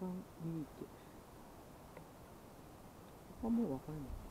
間。ここはもうわかんない。